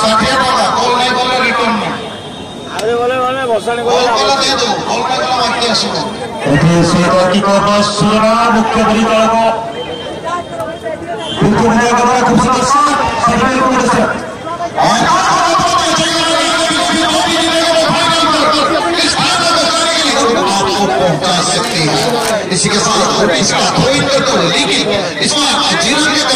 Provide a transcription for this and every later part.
ষাঠিয়ে টাকা গোল নাই গলে রিটার্ন নাই মুখ্য পরিচালক খুব সুন্দর सकते हैं इसी के साथ इसका कोई तो लेकिन इसमें जीवन के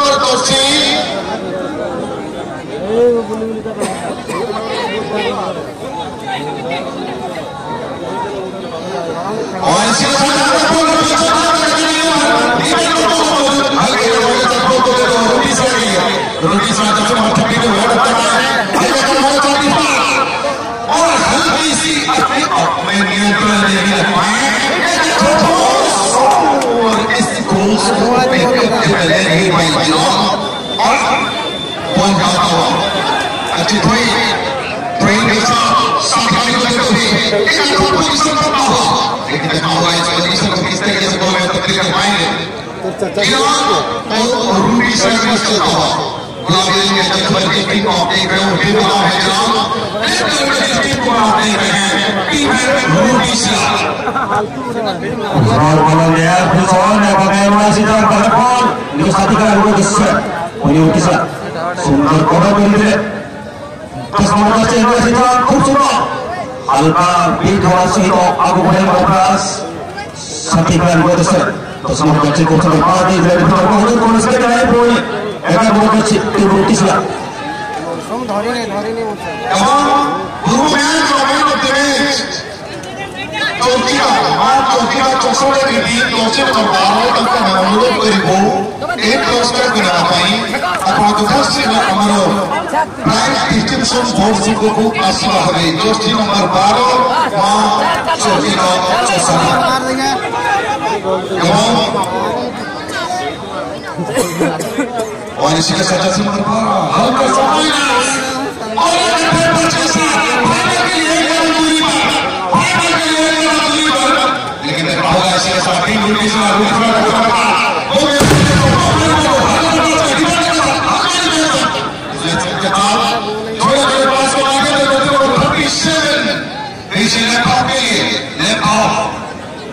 रोटी और हल्की सी अपने नियंत्रण नहीं और इस गोल्स को पिक नहीं पाई और पॉइंट आता हुआ अच्छी थोड़ी ट्रेन के साथ सफ़ाई को देते हुए एक अच्छा पोजीशन पर हुआ लेकिन देखा हुआ इस पोजीशन को किस तरीके से बॉल में तब्दील कर पाएँगे ईरान और रूबी साइड में चलता हुआ गुलाबी के जज्बर की टीम को आप देख रहे हो टीम का है जनाब लेफ़्ट कलर की टीम को आप देख रहे हैं। टीम है પારદર્શીમાં અમારો પ્રાઇમ ડિસ્ટિંક્શન ભોટ ચૂકવું આશીર્વાદ હવે જોશી નંબર બારો માં ચોટીનો और इसके सदस्य नंबर बारह हल्का समय और लेकिन होगा इसके साथी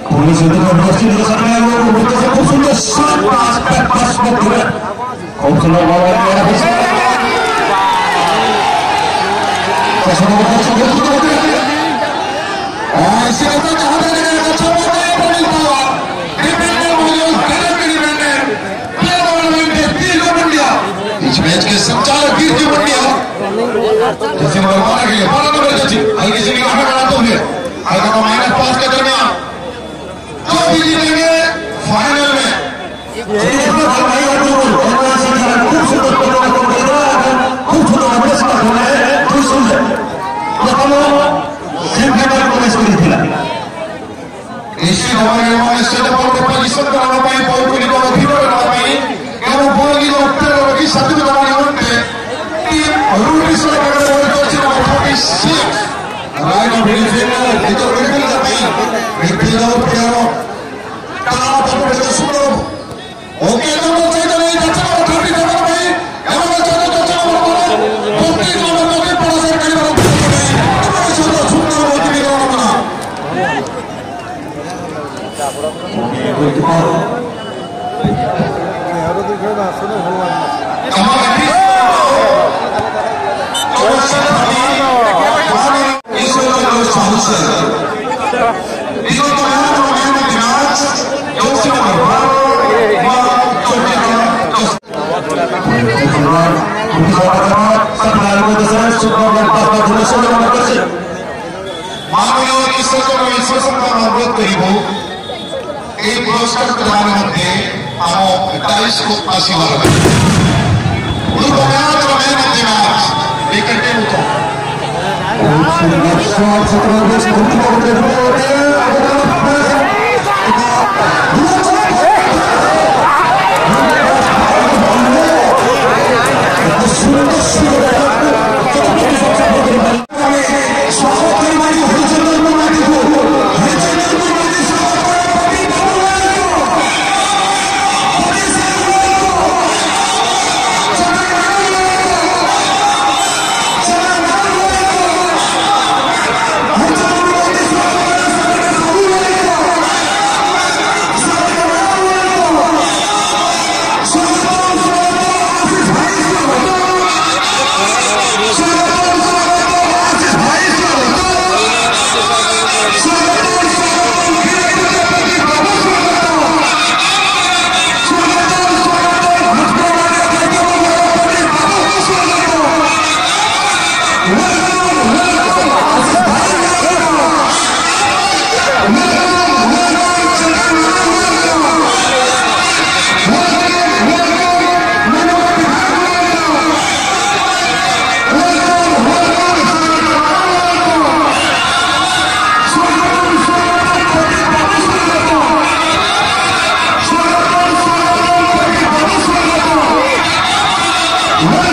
Polisi itu berdosi di sana yang mau berdosi khub sudah Sampai aspek pas betul Khub sudah bawa dia habis Kesana berdosi betul betul ऐसे होता जहाँ तक का छोटा है बड़ी हुआ डिपेंडेंट हो गया डिपेंडेंट प्लेयर टूर्नामेंट के को इंडिया इस मैच के संचालक वीर जी इंडिया जैसे बारह के लिए बारह नंबर का जी हल्की से निगाह बनाते हुए हल्का माइनस पास के दरमियान जो भी जीतेंगे फाइनल में। इसी हमारे हमारे बोर्ड को पोजीशन पाए बॉल को माननीय ईश्वर ईश्वर अनुरोध करू এই ಪುರಸ್ಕಾರ ಪ್ರದಾನ ಮಧ್ಯೆ ನಾವು ಇಟಾಲಿಸ್ को पास ही वाला उन लोगों का मैं मध्य मार्च विकेटें उठो Go!